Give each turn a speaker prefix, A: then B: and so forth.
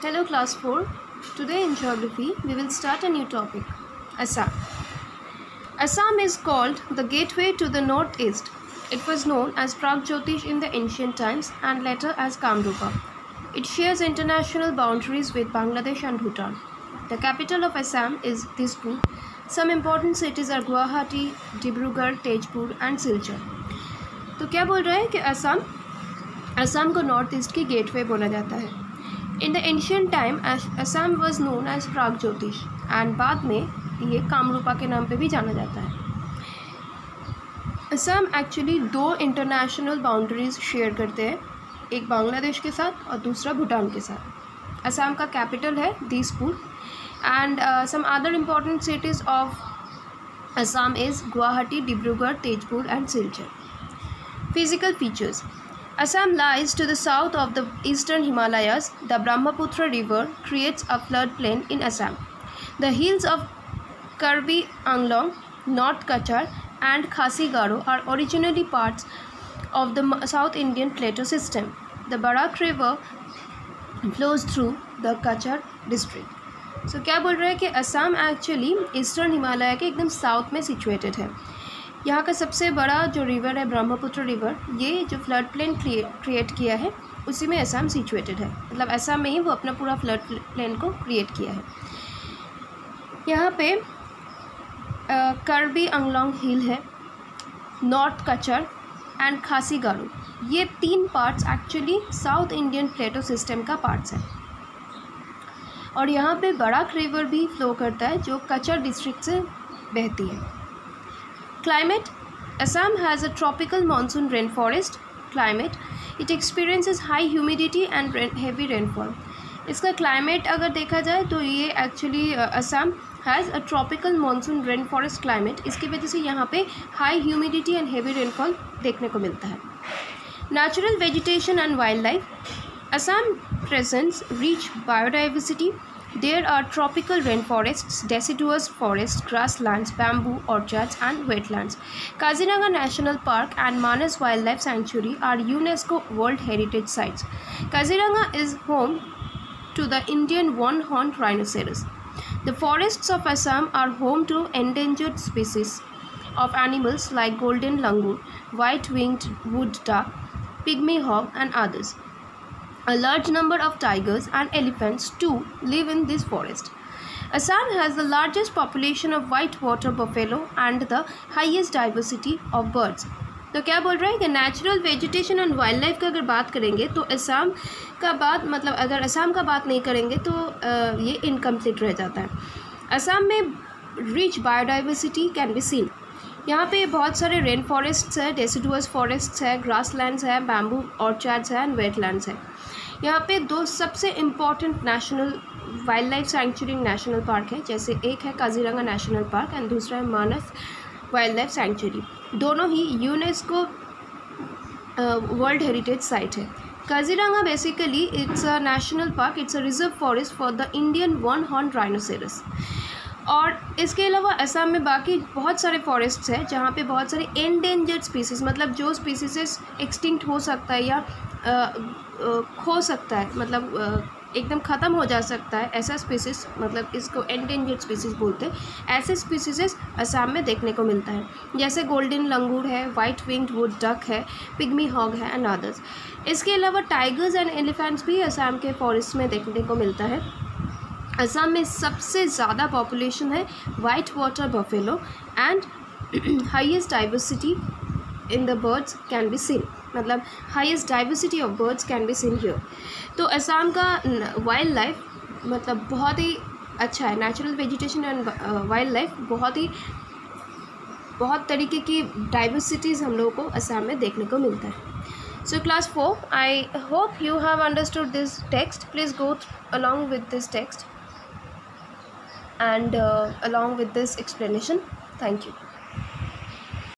A: Hello class 4. Today in geography we will start a new topic Assam. Assam is called the gateway to the northeast. It was known as Pragjyotish in the ancient times and later as Kamrupa. It shares international boundaries with Bangladesh and Bhutan. The capital of Assam is Dispur. Some important cities are Guwahati, Dibrugarh, Tejpur and Silchar. तो क्या बोल रहा है कि असम असम को north east की gateway बोला जाता है in the ancient time Assam was known as Pragjyotish and बाद में ये कामरूपा के नाम पे भी जाना जाता है असम एक्चुअली दो इंटरनेशनल बाउंड्रीज शेयर करते हैं एक बांग्लादेश के साथ और दूसरा भूटान के साथ असम का कैपिटल है Dispur and some other important cities of Assam is Guwahati Dibrugarh Tezpur and Silchar physical features. Assam lies to the south of the eastern Himalayas. The Brahmaputra River creates a floodplain in Assam. The hills of Karbi Anglong, North Kachar, and Khasi Garo are originally parts of the South Indian plateau system. The Barak River flows through the Kachar district. So so, क्या बोल रहा है कि Assam actually eastern Himalaya के एकदम south में situated है यहाँ का सबसे बड़ा जो रिवर है, ब्रह्मपुत्र रिवर ये जो फ्लड प्लेन क्रिएट किया है, उसी में असम सिचुएटेड है। मतलब असम में ही वो अपना पूरा फ्लड प्लेन को क्रिएट किया है। यहाँ पे करबी अंगलोंग हिल है नॉर्थ कचर एंड खासी गारू ये तीन parts actually south Indian plateau system का पार्ट्स है। और यहाँ पे बड़ा रिवर भी फ्लो करता है, जो कचर डिस्ट्रिक्ट से बहती है। Climate. Assam has a tropical monsoon rainforest. Climate. It experiences high humidity and rain, heavy rainfall. इसका क्लाइमेट अगर देखा जाए तो ये actually Assam has a tropical monsoon rain forest climate इसकी वजह से यहाँ पे high humidity and heavy rainfall देखने को मिलता है। Vegetation and wild life Assam presents rich biodiversity There are tropical rainforests, deciduous forests, grasslands, bamboo orchards and wetlands. Kaziranga National Park and Manas Wildlife Sanctuary are UNESCO World Heritage Sites. Kaziranga is home to the Indian one-horned rhinoceros. The forests of Assam are home to endangered species of animals like golden langur, white-winged wood duck, pygmy hog and others. A large number of tigers and elephants too live in this forest. Assam has the largest population of whitewater buffalo and the highest diversity of birds. तो क्या बोल रहे हैं कि natural vegetation and wild life का अगर बात करेंगे तो असम का बात मतलब अगर असम का बात नहीं करेंगे तो ये इनकम्प्लीट रह जाता है असम में rich biodiversity can be seen यहाँ पे बहुत सारे रेन फॉरेस्ट्स है डेसिडुअस फॉरेस्ट्स है ग्रास लैंड्स है बैम्बू ऑर्चार्ड्स हैं एंड वेटलैंड्स है। यहाँ पे दो सबसे important national wildlife sanctuary national park है, जैसे एक है काजीरंगा नेशनल पार्क एंड दूसरा है मानस वाइल्ड लाइफ सेंचुरी दोनों ही यूनेस्को वर्ल्ड हेरिटेज साइट है। Kaziranga basically it's a national park it's a reserve forest for the Indian one horn rhinoceros और इसके अलावा असम में बाकी बहुत सारे फॉरेस्ट्स हैं, जहाँ पे बहुत सारे एंडेंजर्ड स्पीसीज़ मतलब जो स्पीसीज एक्सटिंक्ट हो सकता है या खो सकता है मतलब एकदम ख़त्म हो जा सकता है, ऐसा स्पीसीज मतलब इसको एंडेंजर्ड स्पीसीज बोलते हैं। ऐसे स्पीसीज असम में देखने को मिलता है। जैसे गोल्डन लंगूर है वाइट विंग्ड वुड डक है पिग्मी हॉग है एंड अदर्स इसके अलावा टाइगर्स एंड एलिफेंट्स भी असम के फॉरेस्ट में देखने को मिलता है। असम में सबसे ज़्यादा पॉपुलेशन है white water buffalo and highest diversity in the birds can be seen मतलब highest diversity of birds can be seen here तो असम का वाइल्ड लाइफ मतलब बहुत ही अच्छा है. Natural vegetation and wild life बहुत ही, बहुत तरीके की डाइवर्सिटीज़ हम लोगों को असम में देखने को मिलता है. So class 4 i hope you have understood this text please go along with this text. And uh, along with this explanation thank you